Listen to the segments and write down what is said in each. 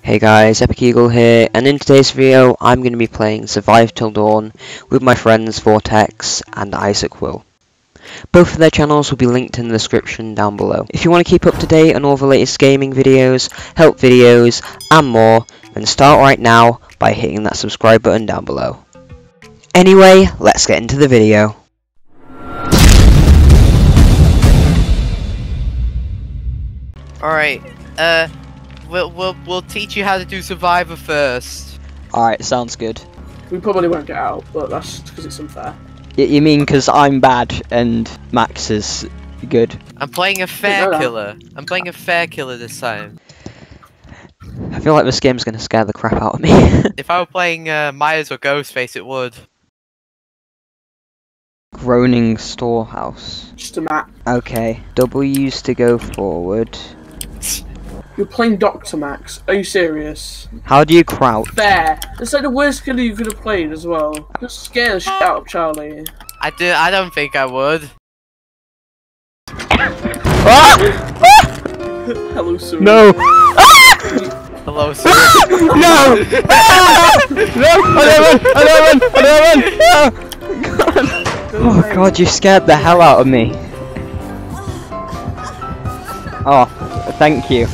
Hey guys, Epic Eagle here, and in today's video I'm going to be playing Survive Till Dawn with my friends Vortexx and Isaac Will. Both of their channels will be linked in the description down below. If you want to keep up to date on all the latest gaming videos, help videos, and more, then start right now by hitting that subscribe button down below. Anyway, let's get into the video. Alright, uh, we'll, we'll, we'll teach you how to do Survivor first. Alright, sounds good. We probably won't get out, but that's because it's unfair. Y- you mean because I'm bad and Max is good? I'm playing a fair killer. I'm playing a fair killer this time. I feel like this game's going to scare the crap out of me. If I were playing uh, Myers or Ghostface, it would. Groaning Storehouse. Just a map. Okay, W's to go forward. You're playing Doctor Max. Are you serious? How do you crouch? Fair. It's like the worst killer you could have played as well. Just scare the shit out of Charlie. I do. I don't think I would. Hello, sir. No! Hello, sir. no! no! I don't run! I don't run! I don't run! No! Oh god, you scared the hell out of me. Oh, thank you.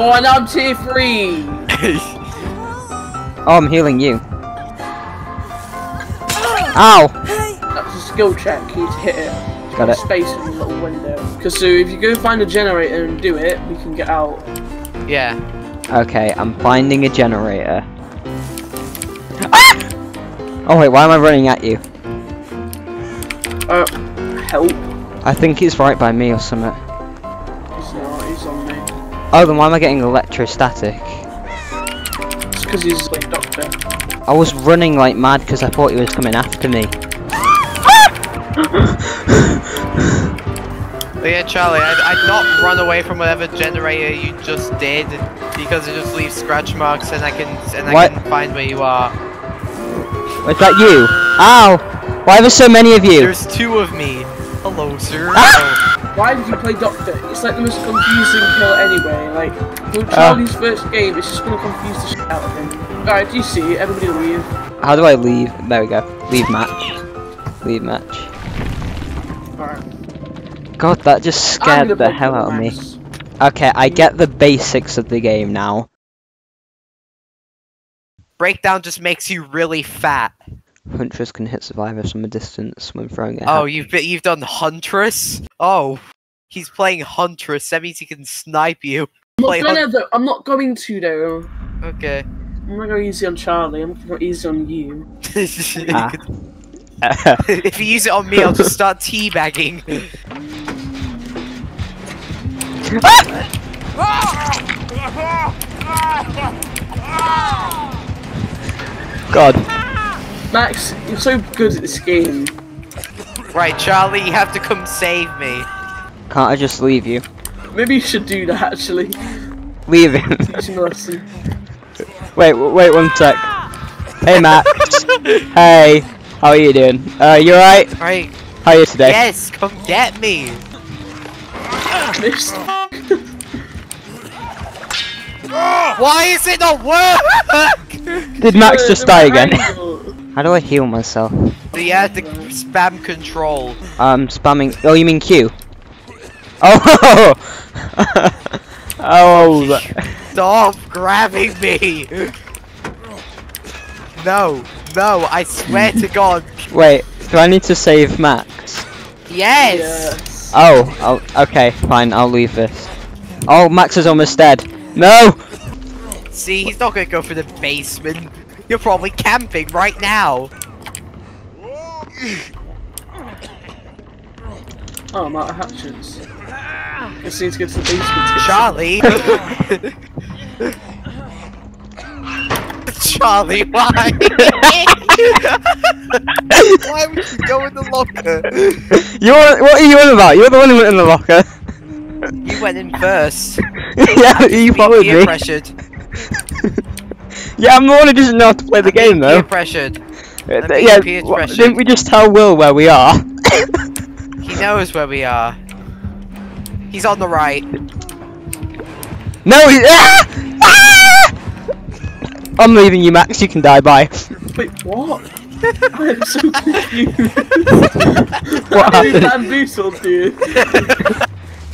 Oh, and I'm tier three. Oh, I'm healing you. Ow! That's a skill check. You need to hit it. Got it. Space in the little window. Because so if you go find a generator and do it, we can get out. yeah. Okay, I'm finding a generator. Ah! Oh wait, why am I running at you? Uh, help. I think it's right by me or something. Oh, then why am I getting electrostatic? It's because he's like Doctor. I was running like mad because I thought he was coming after me. But yeah, Charlie, I'd, I'd not run away from whatever generator you just did because it just leaves scratch marks and I can and I can find where you are. Was that you? Ow! Why are there so many of you? There's two of me. Hello, sir. Ah! Why did you play Doctor? It's like the most confusing kill anyway. Like, for Charlie's first game, it's just gonna confuse the shit out of him. Alright, do you see? Everybody leave. How do I leave? There we go. Leave match. Leave match. Alright. God, that just scared the hell out of me. Okay, I get the basics of the game now. Breakdown just makes you really fat. Huntress can hit survivors from a distance when throwing it. Oh, hat. you've been, you've done Huntress. Oh, he's playing Huntress. That means he can snipe you. I'm not, gonna, though. I'm not going to though. Okay. I'm not going easy on Charlie. I'm going easy on you. Ah. if you use it on me, I'll just start teabagging. God. Max, you're so good at this game. right, Charlie, you have to come save me. Can't I just leave you? Maybe you should do that actually. Leave him. Teaching a lesson. wait, wait one sec. Hey Max. hey. How are you doing? Uh, you alright? Right. How are you today? Yes, come get me. Missed. Why is it not work? Did Max just die again? How do I heal myself? so you have to spam control. Um, spamming. Oh, you mean Q? Oh! oh! Stop grabbing me. No, no, I swear to God. Wait, do I need to save Max? Yes. Yes. Oh, I'll, okay, fine, I'll leave this. Oh, Max is almost dead. No! See, he's not gonna go for the basement. You're probably camping right now. Oh, I'm out of hatchets. Guess I need to go to the basement. to Charlie. Charlie, why? why would you go in the locker? You're, what are you on about? You're the one who went in the locker. You went in first. yeah, you followed peer me. pressured. Yeah, I'm the one who doesn't know how to play the game though. Peer pressured. Uh, being yeah, peer wha- pressured. didn't we just tell Will where we are? He knows where we are. He's on the right. No, he, ah! Ah! I'm leaving you, Max. You can die. Bye. Wait, what? I'm so confused. What How did happened? bamboozled you?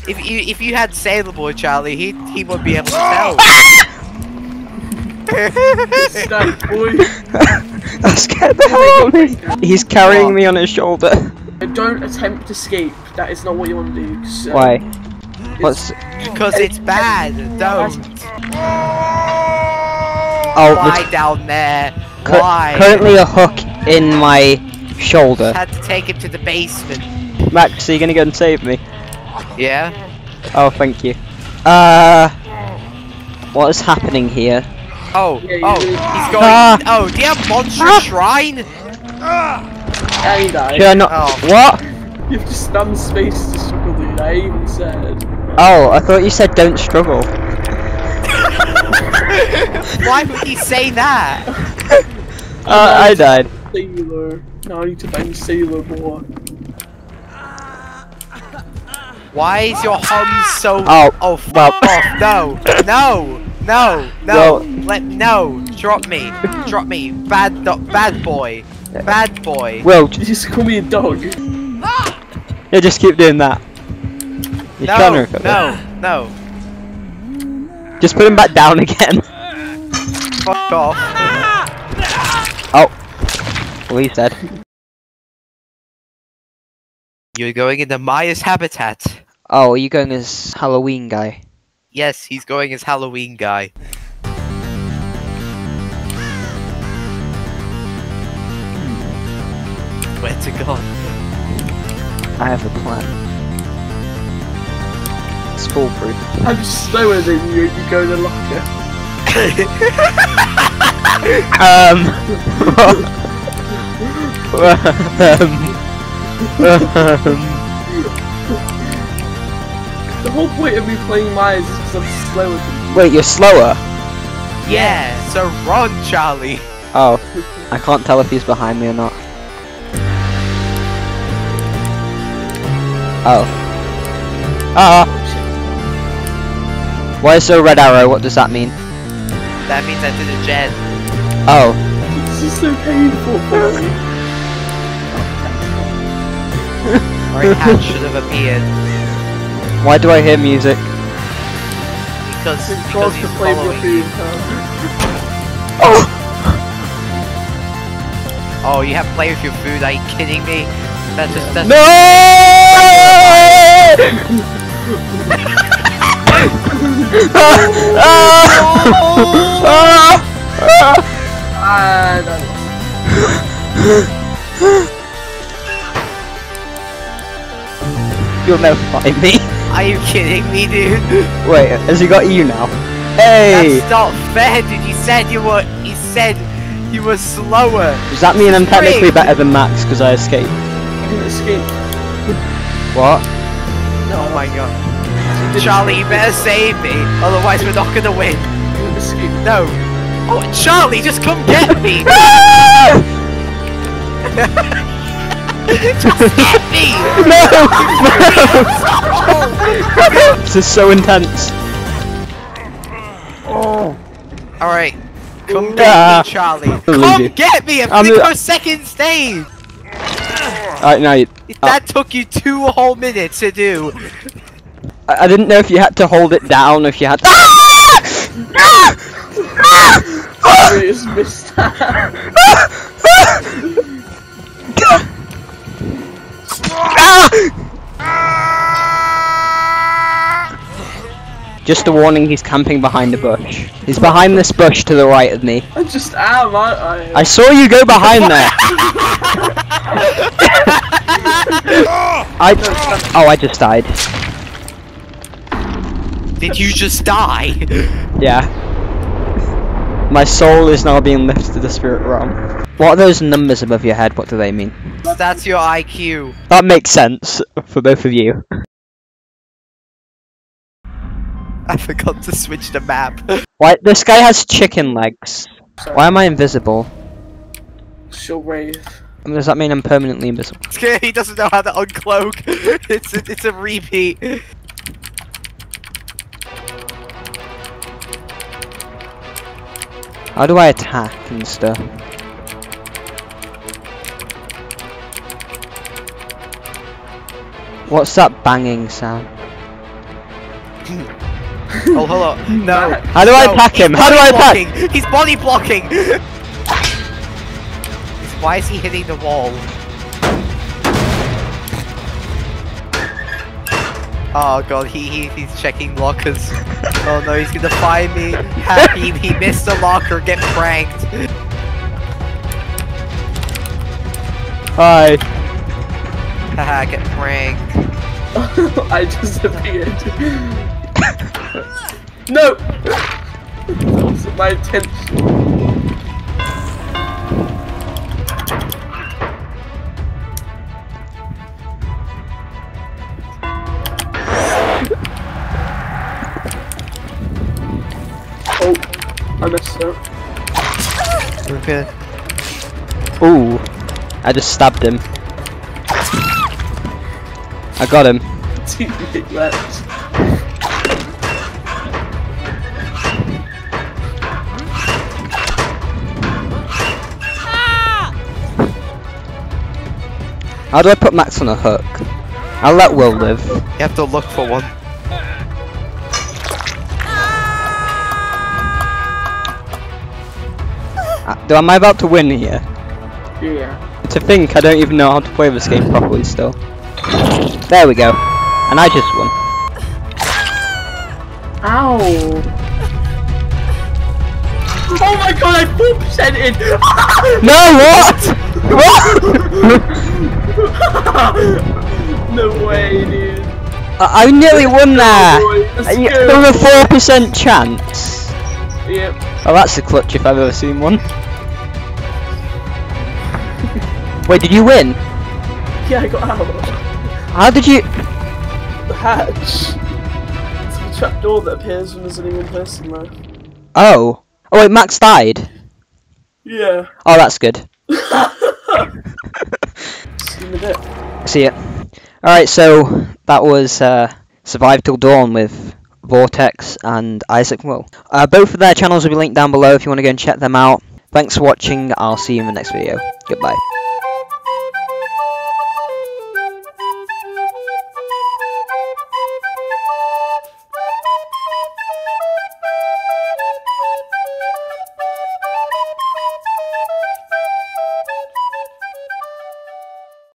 If you if you had Sailor Boy Charlie, he he would be able to tell. Snap, boy. that scared the hell out of me. He's carrying me on his shoulder. Don't attempt to escape. That is not what you want to do. uh, Why? What's? Because it's bad. Don't. Oh, Why down there? cur- Why? currently a hook in my shoulder. Had to take him to the basement. Max, are you gonna go and save me? Yeah. Oh, thank you. Uh, what is happening here? Oh, Yeah, oh, do. he's going. Ah. Oh, do you have monstrous Ah. shrine? Yeah, you died. Should I not? Oh. What? You've just done space to struggle, dude. I even said. Oh, I thought you said don't struggle. Why would he say that? Uh, I died. Sailor. Now I need to find Sailor Boy. Why is your hum so? Oh, oh, fuck well. off! No, no, no, no! Well- Let no! Drop me! Drop me! Bad, do- bad boy! Bad boy! Will, Did you just call me a dog? yeah, just keep doing that. You're trying to No, recover. no, no! Just put him back down again. Fuck off! Oh. Well, he's dead. You're going into Myers's habitat. Oh, are you going as Halloween guy? Yes, he's going as Halloween guy. Where to go? I have a plan. It's foolproof. I'm slower than you. You go in the locker. Um. um. The whole point of me playing Myers is because I'm slower than you. Wait, you're slower. Yeah, so run, Charlie. Oh, I can't tell if he's behind me or not. Oh. Ah. Why is there a red arrow? What does that mean? That means I did a gen. Oh. This is so painful for me. Or a hat should have appeared. Why do I hear music? Because, It's because he's to play with following you. you. Oh! Oh, you have play with your food, are you kidding me? That's just, that's No! No. You'll never find me. Are you kidding me, dude? Wait, has he got you now? Hey! That's not fair, dude. You said you were. You said you were slower. Does that mean I'm technically better than Max because I escaped? I didn't escape. What? Oh my god. Charlie, you better save me, otherwise we're not gonna win. I didn't escape. No. Oh, Charlie, just come get me. just get me. This is so intense. Oh. All right. Come get Ah. me, Charlie. Come you. get me. I'm, I'm gonna the- go second stage. Alright, now you. That uh, took you two whole minutes to do. I, I didn't know if you had to hold it down, if you had. Ah! Ah! Ah! I just missed that. Just a warning, he's camping behind a bush. He's behind this bush to the right of me. I just am, aren't I? I saw you go behind there. I. Oh, I just died. Did you just die? Yeah. My soul is now being lifted to the spirit realm. What are those numbers above your head? What do they mean? That's your IQ. That makes sense for both of you. I forgot to switch the map. Why? This guy has chicken legs. Why am I invisible? She'll rave. I mean, does that mean I'm permanently invisible? he doesn't know how to uncloak. It's a, it's a repeat. How do I attack and stuff? What's that banging sound? Oh, hello. No. How do I No, attack he's him? How do I body attack? He's body blocking! Why is he hitting the wall? Oh god, he, he he's checking lockers. oh no, he's gonna find me. Happy he missed a locker, get pranked. Hi. Haha, get pranked. I disappeared. no! That wasn't my intention. Oh, I messed up. Okay. Ooh. I just stabbed him. I got him. Teammate left. How do I put Max on a hook? I'll let Will live. You have to look for one. Uh, do am I about to win here? Yeah. To think I don't even know how to play this game properly still. There we go. And I just won. Ow! Oh my god, I 4% in! No, what? what? no way, dude. I, I nearly won there! Let's you- go. There was a 4% chance. Yep. Oh, that's a clutch if I've ever seen one. Wait, did you win? Yeah, I got out. How did you... The hatch. It's a trap door that appears when there's only one person there. Oh. Oh wait, Max died. Yeah. Oh, that's good. See you in a bit. See it. Alright, so that was uh, Survive Till Dawn with Vortexx and Isaac Will. Uh, both of their channels will be linked down below if you want to go and check them out. Thanks for watching, I'll see you in the next video. Goodbye.